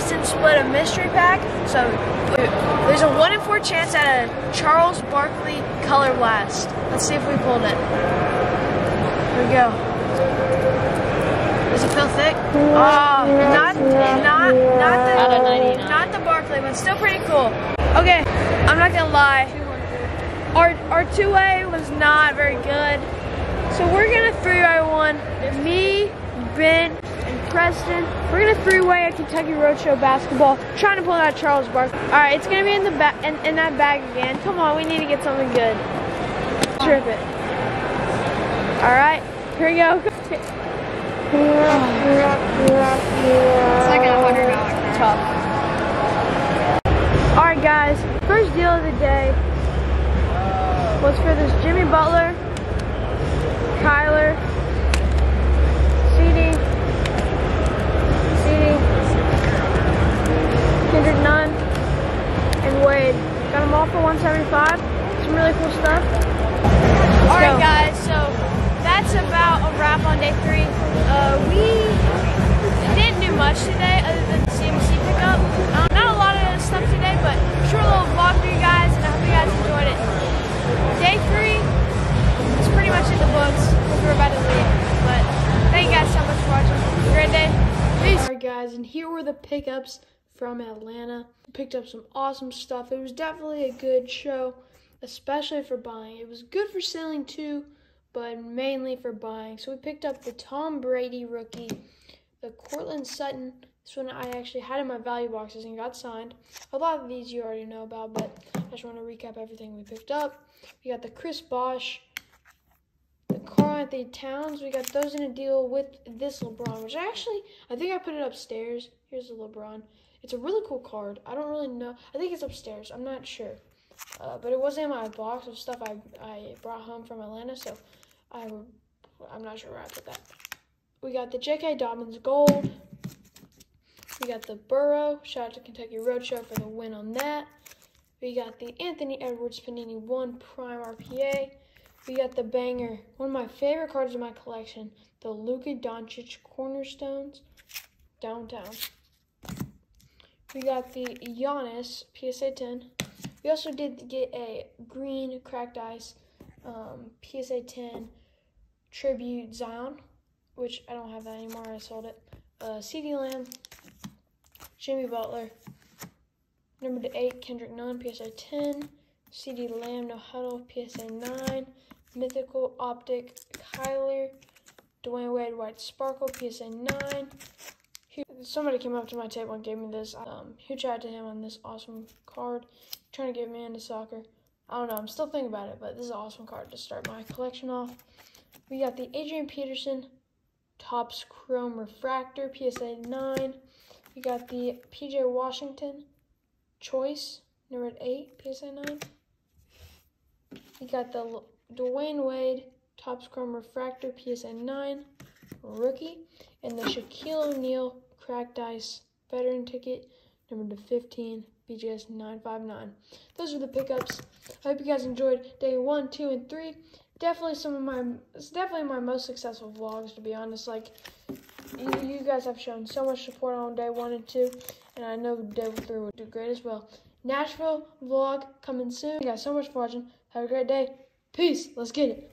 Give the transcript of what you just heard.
split a mystery pack. So there's a one in four chance at a Charles Barkley Color Blast. Let's see if we pulled it. Here we go. Does it feel thick? Oh, not, not, not the, Out of 99. not the Barkley, but still pretty cool. Okay, I'm not gonna lie. Our our two way was not very good. So we're gonna three by one. Me, Ben, Preston. We're gonna three way at Kentucky Roadshow basketball, trying to pull out Charles Barkley. All right, it's gonna be in the back in, in that bag again. Come on, we need to get something good. Trip it. All right, here we go. It's like a hundred dollar Tough. All right, guys. First deal of the day was for this Jimmy Butler, Kyler, Some really cool stuff. All right, guys. So that's about a wrap on day three. Uh, we didn't do much today other than the CMC pickup. Um, not a lot of stuff today, but short little vlog for you guys, and I hope you guys enjoyed it. Day three is pretty much in the books because we're about to leave. But thank you guys so much for watching. Have a great day. Peace. All right, guys, and here were the pickups from Atlanta. Picked up some awesome stuff. It was definitely a good show, especially for buying. It was good for selling too, but mainly for buying. So we picked up the Tom Brady rookie the Courtland Sutton. This one I actually had in my value boxes and got signed. A lot of these you already know about, but I just want to recap everything we picked up. We got the Chris Bosh, the Karl Towns. We got those in a deal with this LeBron, which I actually I think I put it upstairs. Here's the LeBron. It's a really cool card. I don't really know. I think it's upstairs. I'm not sure. Uh, but it wasn't in my box of stuff I, I brought home from Atlanta, so I, I'm not sure where I put that. We got the J.K. Dobbins Gold. We got the Burrow. Shout out to Kentucky Roadshow for the win on that. We got the Anthony Edwards Panini 1 Prime RPA. We got the banger, one of my favorite cards in my collection, the Luka Doncic Cornerstones Downtown. We got the Giannis PSA 10. We also did get a green cracked ice um, PSA 10 tribute Zion which I don't have that anymore. I sold it. Uh, CeeDee Lamb, Jimmy Butler, number eight Kendrick Nunn, PSA 10, CeeDee Lamb, No Huddle, PSA 9, Mythical Optic, Kyler, Dwyane Wade, White Sparkle, PSA 9. Somebody came up to my table and gave me this. Um, huge shout out to him on this awesome card. Trying to get me into soccer. I don't know. I'm still thinking about it, but this is an awesome card to start my collection off. We got the Adrian Peterson Topps Chrome Refractor, PSA 9. We got the PJ Washington Choice, number 8, PSA 9. We got the Dwyane Wade Topps Chrome Refractor, PSA 9, rookie. And the Shaquille O'Neal Cracked Ice Veteran Ticket, number to 15, BGS 959. Those are the pickups. I hope you guys enjoyed day 1, 2, and 3 definitely some of my it's definitely my most successful vlogs to be honest. Like you, guys have shown so much support on day one and two and i know day three will do great as well. Nashville vlog coming soon. You guys so much for watching. Have a great day. Peace. Let's get it